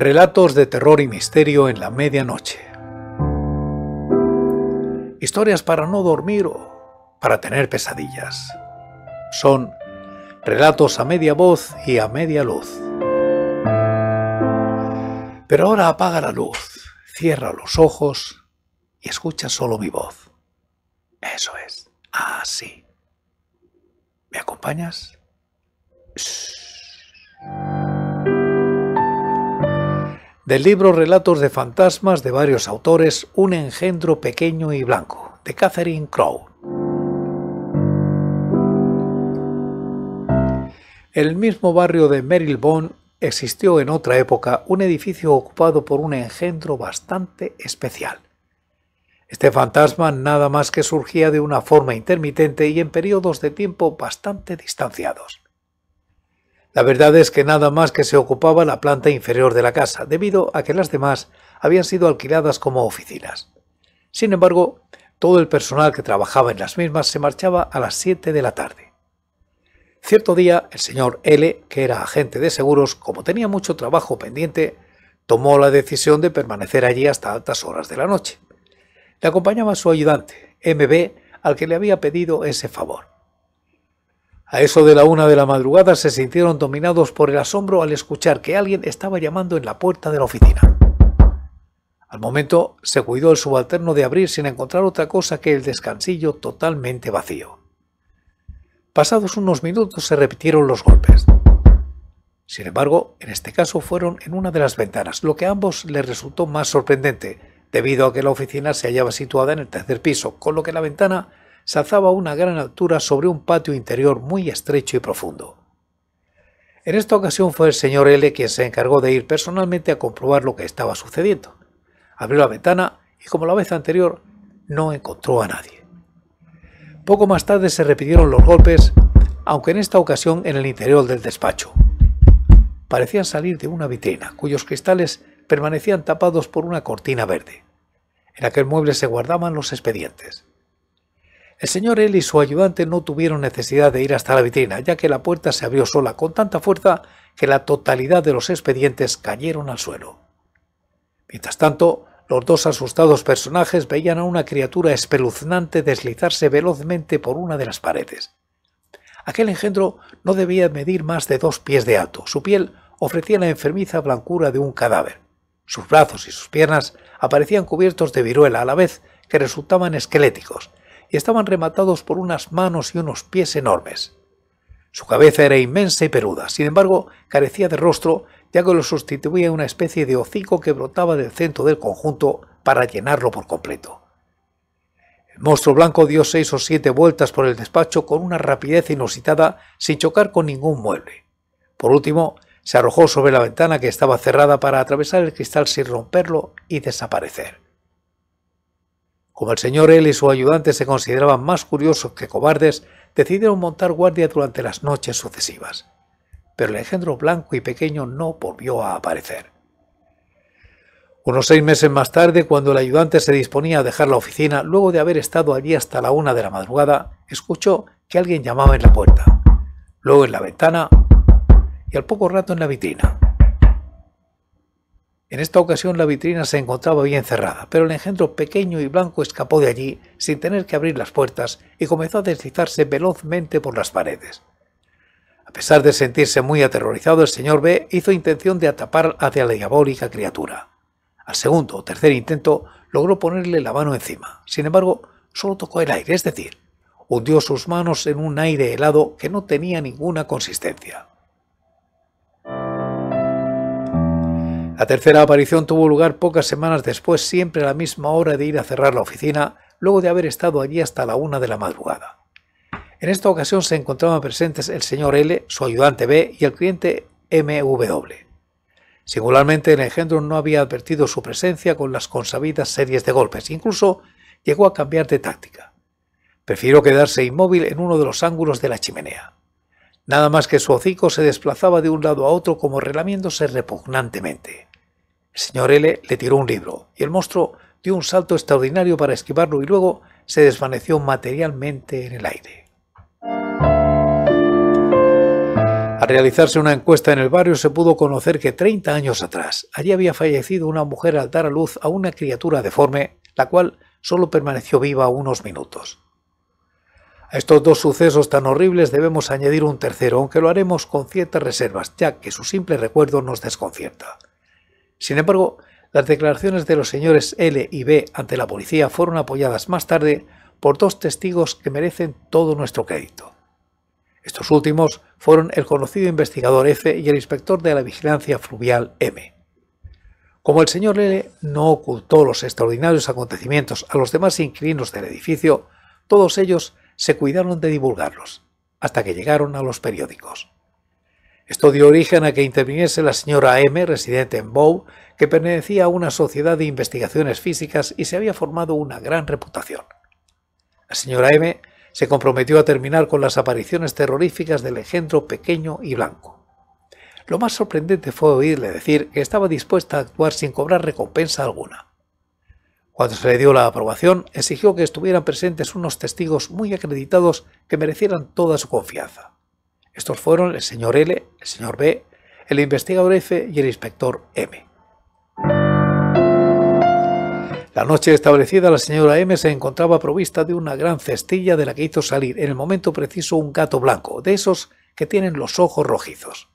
Relatos de terror y misterio en la medianoche. Historias para no dormir o para tener pesadillas. Son relatos a media voz y a media luz. Pero ahora apaga la luz, cierra los ojos y escucha solo mi voz. Eso es. Así. ¿Me acompañas? Del libro Relatos de fantasmas de varios autores, Un engendro pequeño y blanco, de Catherine Crowe. En el mismo barrio de Marylebone existió en otra época un edificio ocupado por un engendro bastante especial. Este fantasma nada más que surgía de una forma intermitente y en periodos de tiempo bastante distanciados. La verdad es que nada más que se ocupaba la planta inferior de la casa, debido a que las demás habían sido alquiladas como oficinas. Sin embargo, todo el personal que trabajaba en las mismas se marchaba a las 7 de la tarde. Cierto día, el señor L, que era agente de seguros, como tenía mucho trabajo pendiente, tomó la decisión de permanecer allí hasta altas horas de la noche. Le acompañaba su ayudante, MB, al que le había pedido ese favor. A eso de la una de la madrugada se sintieron dominados por el asombro al escuchar que alguien estaba llamando en la puerta de la oficina. Al momento se cuidó el subalterno de abrir sin encontrar otra cosa que el descansillo totalmente vacío. Pasados unos minutos se repitieron los golpes. Sin embargo, en este caso fueron en una de las ventanas, lo que a ambos les resultó más sorprendente, debido a que la oficina se hallaba situada en el tercer piso, con lo que la ventana se alzaba a una gran altura sobre un patio interior muy estrecho y profundo. En esta ocasión fue el señor L quien se encargó de ir personalmente a comprobar lo que estaba sucediendo. Abrió la ventana y como la vez anterior no encontró a nadie. Poco más tarde se repitieron los golpes, aunque en esta ocasión en el interior del despacho. Parecían salir de una vitrina, cuyos cristales permanecían tapados por una cortina verde. En aquel mueble se guardaban los expedientes. El señor L y su ayudante no tuvieron necesidad de ir hasta la vitrina, ya que la puerta se abrió sola con tanta fuerza que la totalidad de los expedientes cayeron al suelo. Mientras tanto, los dos asustados personajes veían a una criatura espeluznante deslizarse velozmente por una de las paredes. Aquel engendro no debía medir más de dos pies de alto. Su piel ofrecía la enfermiza blancura de un cadáver. Sus brazos y sus piernas aparecían cubiertos de viruela a la vez que resultaban esqueléticos, y estaban rematados por unas manos y unos pies enormes. Su cabeza era inmensa y peluda, sin embargo, carecía de rostro, ya que lo sustituía una especie de hocico que brotaba del centro del conjunto para llenarlo por completo. El monstruo blanco dio seis o siete vueltas por el despacho con una rapidez inusitada sin chocar con ningún mueble. Por último, se arrojó sobre la ventana que estaba cerrada para atravesar el cristal sin romperlo y desaparecer. Como el señor L y su ayudante se consideraban más curiosos que cobardes, decidieron montar guardia durante las noches sucesivas. Pero el engendro blanco y pequeño no volvió a aparecer. Unos seis meses más tarde, cuando el ayudante se disponía a dejar la oficina, luego de haber estado allí hasta la una de la madrugada, escuchó que alguien llamaba en la puerta, luego en la ventana y al poco rato en la vitrina. En esta ocasión la vitrina se encontraba bien cerrada, pero el engendro pequeño y blanco escapó de allí sin tener que abrir las puertas y comenzó a deslizarse velozmente por las paredes. A pesar de sentirse muy aterrorizado, el señor B hizo intención de atapar hacia la diabólica criatura. Al segundo o tercer intento logró ponerle la mano encima. Sin embargo, solo tocó el aire, es decir, hundió sus manos en un aire helado que no tenía ninguna consistencia. La tercera aparición tuvo lugar pocas semanas después, siempre a la misma hora de ir a cerrar la oficina, luego de haber estado allí hasta la una de la madrugada. En esta ocasión se encontraban presentes el señor L, su ayudante B y el cliente MW. Singularmente, el engendro no había advertido su presencia con las consabidas series de golpes, incluso llegó a cambiar de táctica. Prefirió quedarse inmóvil en uno de los ángulos de la chimenea. Nada más que su hocico se desplazaba de un lado a otro como relamiéndose repugnantemente. Señor L le tiró un libro y el monstruo dio un salto extraordinario para esquivarlo y luego se desvaneció materialmente en el aire. Al Al realizarse una encuesta en el barrio se pudo conocer que 30 años atrás allí había fallecido una mujer al dar a luz a una criatura deforme, la cual solo permaneció viva unos minutos. A estos dos sucesos tan horribles debemos añadir un tercero, aunque lo haremos con ciertas reservas, ya que su simple recuerdo nos desconcierta. Sin embargo, las declaraciones de los señores L y B ante la policía fueron apoyadas más tarde por dos testigos que merecen todo nuestro crédito. Estos últimos fueron el conocido investigador F y el inspector de la vigilancia fluvial M. Como el señor L no ocultó los extraordinarios acontecimientos a los demás inquilinos del edificio, todos ellos se cuidaron de divulgarlos, hasta que llegaron a los periódicos. Esto dio origen a que interviniese la señora M, residente en Bow, que pertenecía a una sociedad de investigaciones físicas y se había formado una gran reputación. La señora M se comprometió a terminar con las apariciones terroríficas del engendro pequeño y blanco. Lo más sorprendente fue oírle decir que estaba dispuesta a actuar sin cobrar recompensa alguna. Cuando se le dio la aprobación, exigió que estuvieran presentes unos testigos muy acreditados que merecieran toda su confianza. Estos fueron el señor L, el señor B, el investigador F y el inspector M. La noche establecida la señora M se encontraba provista de una gran cestilla de la que hizo salir en el momento preciso un gato blanco, de esos que tienen los ojos rojizos.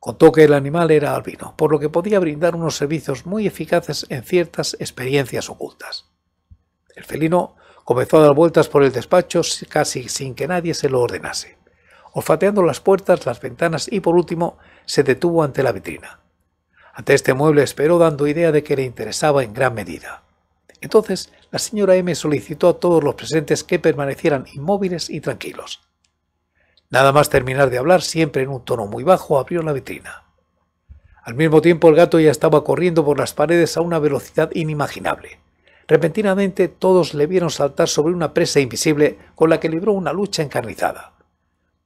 Contó que el animal era albino, por lo que podía brindar unos servicios muy eficaces en ciertas experiencias ocultas. El felino comenzó a dar vueltas por el despacho casi sin que nadie se lo ordenase, olfateando las puertas, las ventanas y por último se detuvo ante la vitrina. Ante este mueble esperó dando idea de que le interesaba en gran medida. Entonces la señora M solicitó a todos los presentes que permanecieran inmóviles y tranquilos. Nada más terminar de hablar, siempre en un tono muy bajo, abrió la vitrina. Al mismo tiempo el gato ya estaba corriendo por las paredes a una velocidad inimaginable. Repentinamente todos le vieron saltar sobre una presa invisible con la que libró una lucha encarnizada.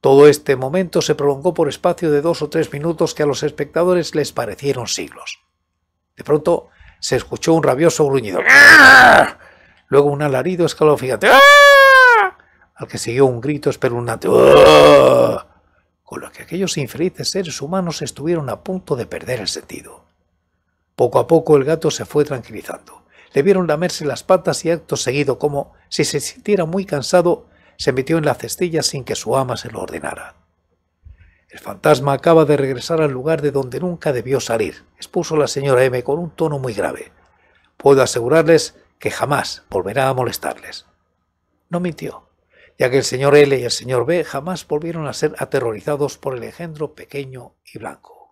Todo este momento se prolongó por espacio de dos o tres minutos que a los espectadores les parecieron siglos. De pronto se escuchó un rabioso gruñido. Luego un alarido escalofriante. Al que siguió un grito espeluznante. Con lo que aquellos infelices seres humanos estuvieron a punto de perder el sentido. Poco a poco el gato se fue tranquilizando. Le vieron lamerse las patas y acto seguido, como si se sintiera muy cansado, se metió en la cestilla sin que su ama se lo ordenara. El fantasma acaba de regresar al lugar de donde nunca debió salir, expuso la señora M con un tono muy grave. Puedo asegurarles que jamás volverá a molestarles. No mintió, ya que el señor L y el señor B jamás volvieron a ser aterrorizados por el engendro pequeño y blanco.